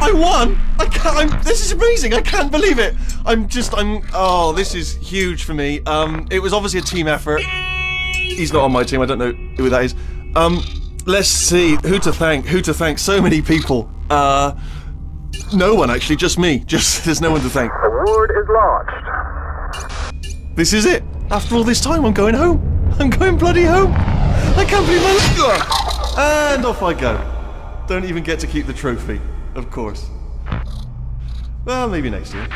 I won! I can't. I'm, this is amazing. I can't believe it. I'm just. I'm. Oh, this is huge for me. Um, it was obviously a team effort. He's not on my team. I don't know who that is. Um, let's see who to thank. Who to thank? So many people. Uh, no one actually. Just me. Just there's no one to thank. Award is launched. This is it. After all this time, I'm going home. I'm going bloody home. I can't believe my. And off I go. Don't even get to keep the trophy, of course. Well, maybe next year.